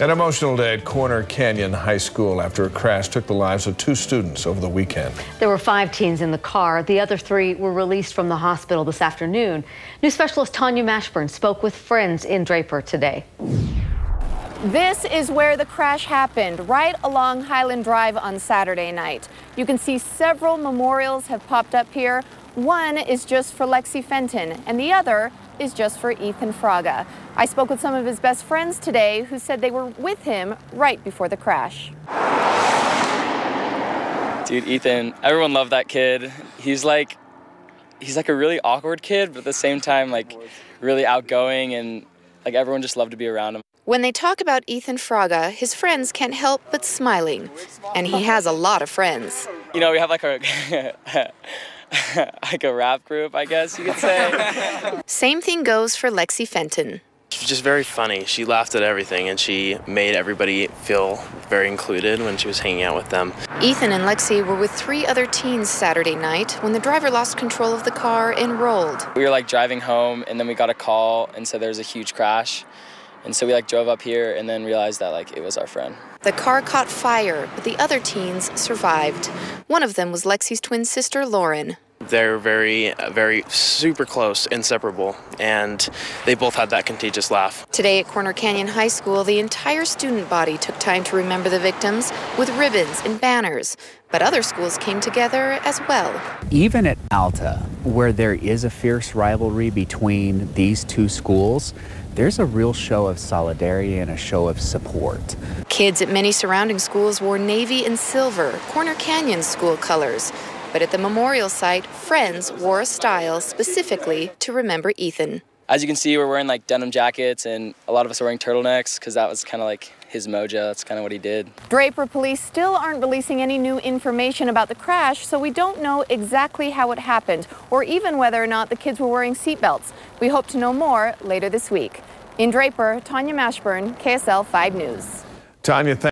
An emotional day at Corner Canyon High School after a crash took the lives of two students over the weekend. There were five teens in the car. The other three were released from the hospital this afternoon. News specialist Tania Mashburn spoke with friends in Draper today. This is where the crash happened, right along Highland Drive on Saturday night. You can see several memorials have popped up here. One is just for Lexi Fenton, and the other is just for Ethan Fraga. I spoke with some of his best friends today who said they were with him right before the crash. Dude, Ethan, everyone loved that kid. He's like he's like a really awkward kid, but at the same time like really outgoing and like everyone just loved to be around him. When they talk about Ethan Fraga, his friends can't help but smiling. And he has a lot of friends. You know, we have like a like a rap group, I guess you could say. Same thing goes for Lexi Fenton. She was just very funny. She laughed at everything and she made everybody feel very included when she was hanging out with them. Ethan and Lexi were with three other teens Saturday night when the driver lost control of the car and rolled. We were like driving home and then we got a call and said there was a huge crash. And so we like drove up here and then realized that like it was our friend. The car caught fire, but the other teens survived. One of them was Lexi's twin sister, Lauren. They're very, very super close, inseparable, and they both had that contagious laugh. Today at Corner Canyon High School, the entire student body took time to remember the victims with ribbons and banners. But other schools came together as well. Even at Alta, where there is a fierce rivalry between these two schools, there's a real show of solidarity and a show of support. Kids at many surrounding schools wore navy and silver, Corner Canyon school colors. But at the memorial site, friends wore a style specifically to remember Ethan. As you can see, we're wearing like denim jackets, and a lot of us are wearing turtlenecks because that was kind of like his mojo. That's kind of what he did. Draper police still aren't releasing any new information about the crash, so we don't know exactly how it happened or even whether or not the kids were wearing seatbelts. We hope to know more later this week. In Draper, Tania Mashburn, KSL 5 News. Tania,